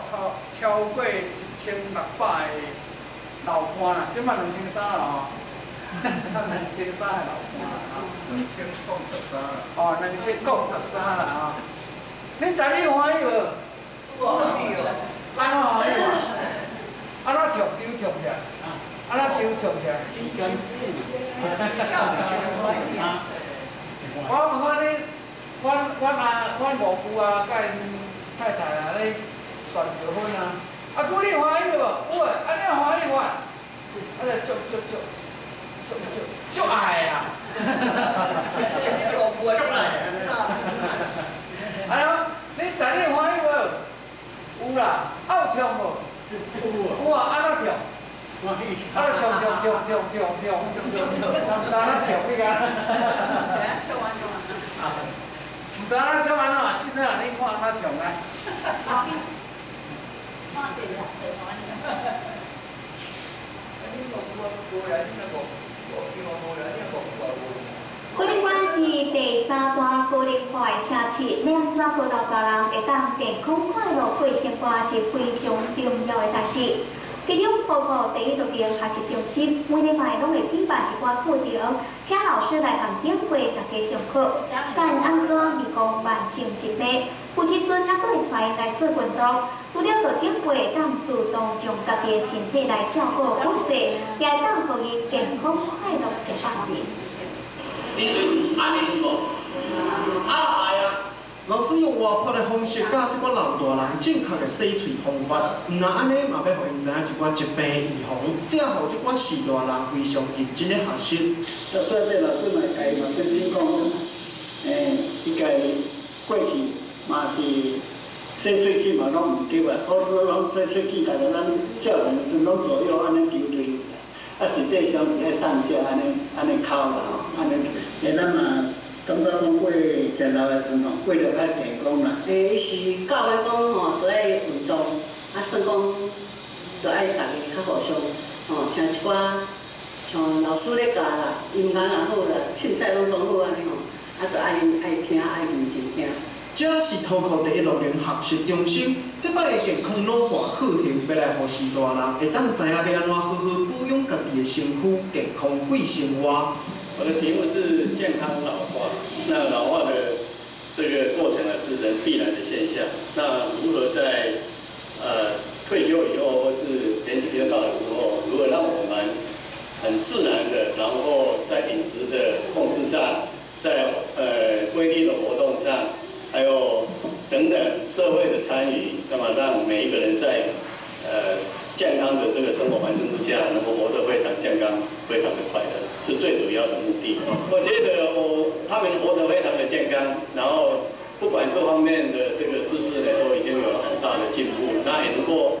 超超过一千六百个老伴啦，即摆两千三啦吼，两千三个老伴啦，两千九十三。哦，两千九十三啦啊！你昨日欢喜无？欢喜哦。安怎欢喜无？安怎跳丢跳起来？安怎丢跳起来？我问看你，阮阮阿阮五姑啊，甲因太太啊咧选结婚啊，啊姑你欢喜无？有诶，啊你若欢喜我，啊就足足足足足足爱啊！啊咯，你昨日欢喜无？有啦，啊有跳无？有啊，安怎跳？啊跳跳跳跳跳跳跳，毋知安怎跳你讲？毋知安怎跳安怎？即阵你看安怎跳啊？高龄关是第三段高龄化的城市，要安怎帮老大人会当健康快乐过生活是非常重要的代志。其中，透过第一六零学习中心，每礼拜拢会举办一寡课程，请老师来含点过大家上课，教因安怎预防慢性疾病。有时阵还佫会使来做运动，除了着点过，当主动将家己的身体来照顾好势，也会当互伊健康快乐一百日。你是安尼是无？啊系啊！老师用活泼的方式教即寡老大人正确的洗喙方法，毋若安尼嘛要互因知影一寡疾病预防，这样互即寡士大人非常认真的学习。那所以老师嘛，家嘛真正讲，诶，伊家过去洗喙齿嘛拢毋对啊，好多拢洗喙齿，大家咱少年时拢左右安尼纠对，啊实际上是咧上下安尼安尼哭啦吼，安尼，诶咱嘛感觉讲过食老的时吼，过着较健康啦。诶，伊是教育讲吼，做爱运动，啊，算讲做爱大家较互相，吼，像一寡像老师咧教啦，音乐也好啦，凊彩拢总好安尼吼，啊，着爱爱听爱认真听。这是透过第一六零学习中心，即摆的健康老化课程，要来互士大人会当知影要安怎好好保养家己的身躯，健康过生活。我的题目是健康老化。那老化的这个过程呢，是人必然的现象。那如何在呃退休以后，或是年纪比较大的时候，如何让我们很自然的，然后在饮食的控制上，在呃规律的活动上，还有等等社会的参与，那么让每一个人在呃健康的这个生活环境之下，能够活得非常健康、非常的快乐，是最主要的目的。我觉得我他们活得非常的健康，然后不管各方面的这个知识呢，都已经有了很大的进步，那也能够